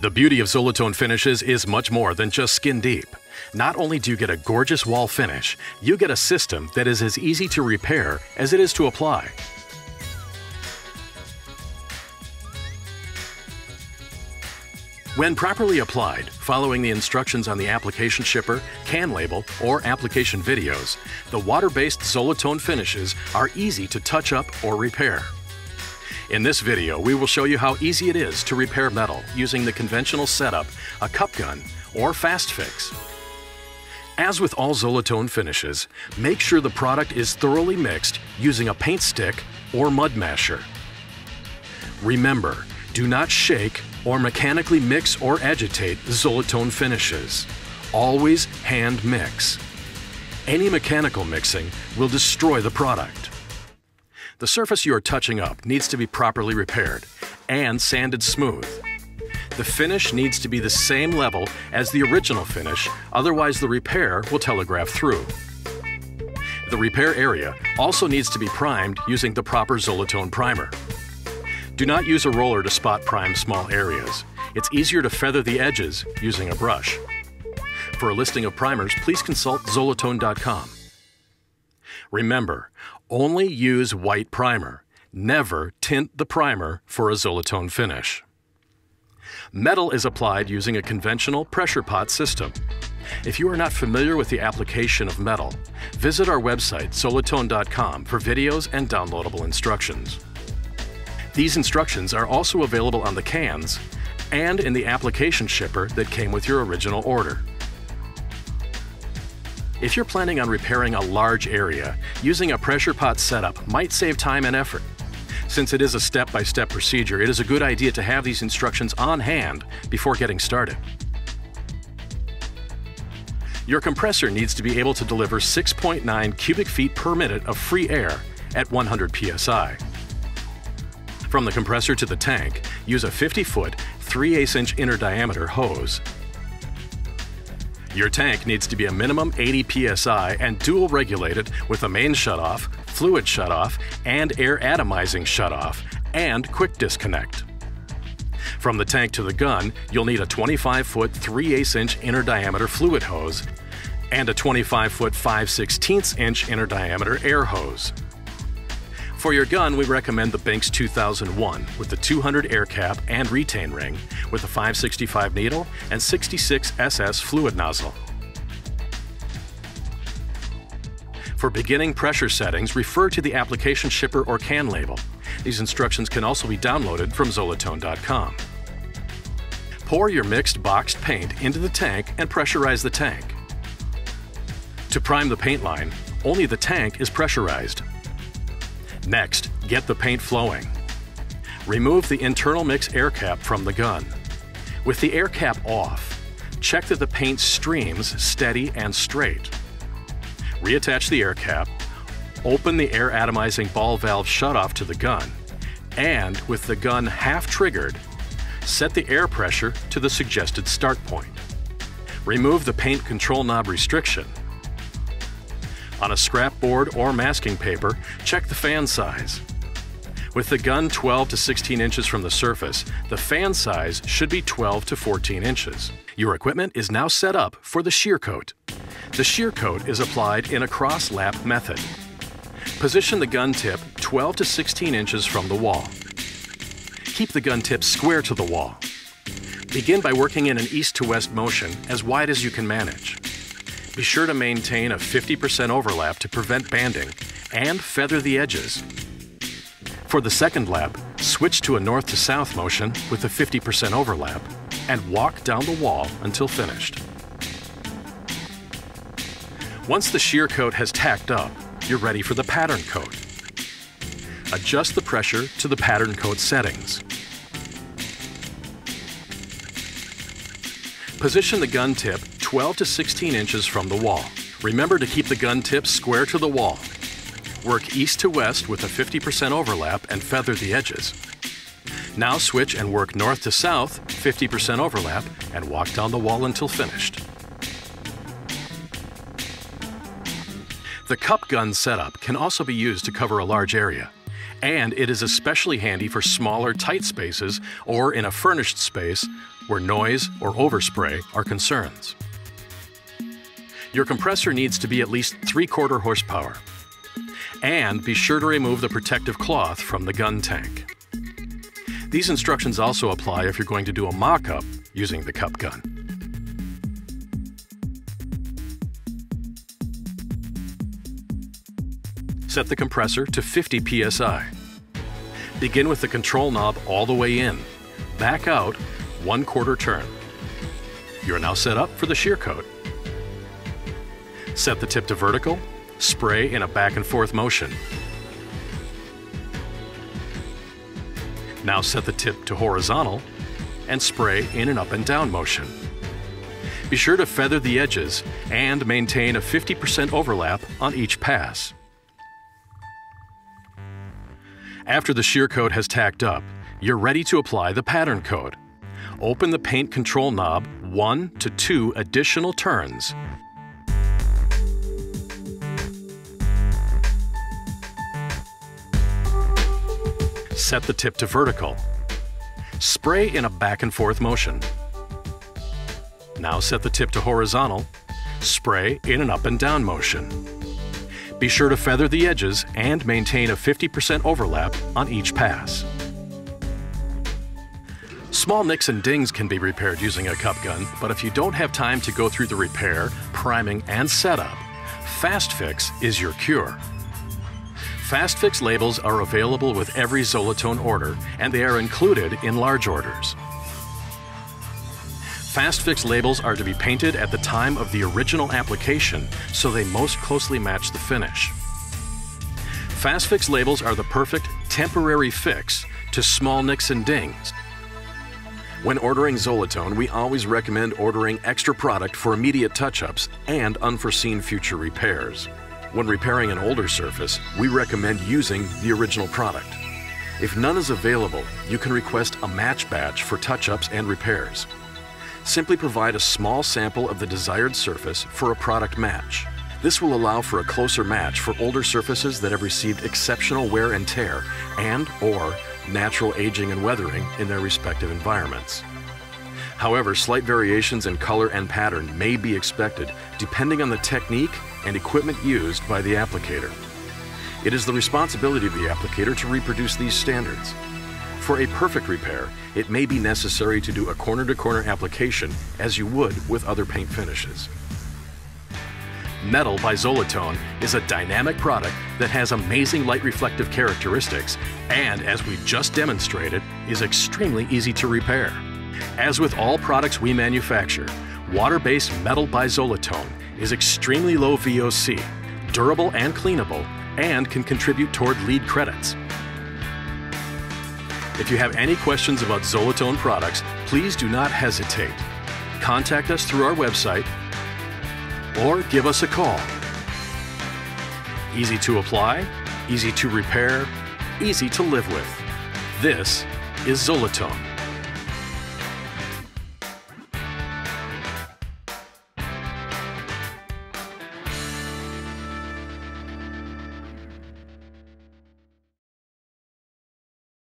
The beauty of Zolatone finishes is much more than just skin deep. Not only do you get a gorgeous wall finish, you get a system that is as easy to repair as it is to apply. When properly applied, following the instructions on the application shipper, can label, or application videos, the water-based Zolatone finishes are easy to touch up or repair. In this video, we will show you how easy it is to repair metal using the conventional setup, a cup gun, or fast fix. As with all Zolatone finishes, make sure the product is thoroughly mixed using a paint stick or mud masher. Remember, do not shake or mechanically mix or agitate Zolatone finishes. Always hand mix. Any mechanical mixing will destroy the product. The surface you are touching up needs to be properly repaired and sanded smooth. The finish needs to be the same level as the original finish, otherwise the repair will telegraph through. The repair area also needs to be primed using the proper Zolatone primer. Do not use a roller to spot prime small areas. It's easier to feather the edges using a brush. For a listing of primers, please consult zolatone.com. Remember, only use white primer. Never tint the primer for a Zolatone finish. Metal is applied using a conventional pressure pot system. If you are not familiar with the application of metal, visit our website zolatone.com for videos and downloadable instructions. These instructions are also available on the cans and in the application shipper that came with your original order. If you're planning on repairing a large area, using a pressure pot setup might save time and effort. Since it is a step-by-step -step procedure, it is a good idea to have these instructions on hand before getting started. Your compressor needs to be able to deliver 6.9 cubic feet per minute of free air at 100 psi. From the compressor to the tank, use a 50-foot, 3 8 inch inner diameter hose your tank needs to be a minimum 80 psi and dual regulated with a main shutoff, fluid shutoff, and air atomizing shutoff, and quick disconnect. From the tank to the gun, you'll need a 25 foot 3 8 inch inner diameter fluid hose and a 25 foot 5 16 inch inner diameter air hose. For your gun, we recommend the Binks 2001 with the 200 air cap and retain ring with a 565 needle and 66 SS fluid nozzle. For beginning pressure settings, refer to the application shipper or can label. These instructions can also be downloaded from zolatone.com. Pour your mixed boxed paint into the tank and pressurize the tank. To prime the paint line, only the tank is pressurized. Next, get the paint flowing. Remove the internal mix air cap from the gun. With the air cap off, check that the paint streams steady and straight. Reattach the air cap, open the air atomizing ball valve shutoff to the gun, and with the gun half triggered, set the air pressure to the suggested start point. Remove the paint control knob restriction on a scrap board or masking paper, check the fan size. With the gun 12 to 16 inches from the surface, the fan size should be 12 to 14 inches. Your equipment is now set up for the shear coat. The shear coat is applied in a cross lap method. Position the gun tip 12 to 16 inches from the wall. Keep the gun tip square to the wall. Begin by working in an east to west motion as wide as you can manage. Be sure to maintain a 50% overlap to prevent banding and feather the edges. For the second lap, switch to a north to south motion with a 50% overlap and walk down the wall until finished. Once the shear coat has tacked up, you're ready for the pattern coat. Adjust the pressure to the pattern coat settings. Position the gun tip 12 to 16 inches from the wall. Remember to keep the gun tip square to the wall. Work east to west with a 50% overlap and feather the edges. Now switch and work north to south, 50% overlap, and walk down the wall until finished. The cup gun setup can also be used to cover a large area, and it is especially handy for smaller, tight spaces or in a furnished space where noise or overspray are concerns. Your compressor needs to be at least 3 quarter horsepower. And be sure to remove the protective cloth from the gun tank. These instructions also apply if you're going to do a mock-up using the cup gun. Set the compressor to 50 psi. Begin with the control knob all the way in. Back out one quarter turn. You are now set up for the shear coat. Set the tip to vertical, spray in a back and forth motion. Now set the tip to horizontal and spray in an up and down motion. Be sure to feather the edges and maintain a 50% overlap on each pass. After the shear coat has tacked up, you're ready to apply the pattern coat. Open the paint control knob one to two additional turns. Set the tip to vertical. Spray in a back and forth motion. Now set the tip to horizontal. Spray in an up and down motion. Be sure to feather the edges and maintain a 50% overlap on each pass. Small nicks and dings can be repaired using a cup gun, but if you don't have time to go through the repair, priming, and setup, Fast Fix is your cure. Fast Fix labels are available with every Zolatone order, and they are included in large orders. Fast Fix labels are to be painted at the time of the original application so they most closely match the finish. Fast Fix labels are the perfect temporary fix to small nicks and dings. When ordering Zolatone, we always recommend ordering extra product for immediate touch-ups and unforeseen future repairs. When repairing an older surface, we recommend using the original product. If none is available, you can request a match batch for touch-ups and repairs. Simply provide a small sample of the desired surface for a product match. This will allow for a closer match for older surfaces that have received exceptional wear and tear and or natural aging and weathering in their respective environments. However, slight variations in color and pattern may be expected depending on the technique and equipment used by the applicator. It is the responsibility of the applicator to reproduce these standards. For a perfect repair, it may be necessary to do a corner-to-corner -corner application as you would with other paint finishes. Metal by Zolatone is a dynamic product that has amazing light reflective characteristics and, as we just demonstrated, is extremely easy to repair. As with all products we manufacture, water-based metal by Zolatone is extremely low VOC, durable and cleanable, and can contribute toward LEED credits. If you have any questions about Zolatone products, please do not hesitate. Contact us through our website or give us a call. Easy to apply, easy to repair, easy to live with. This is Zolatone.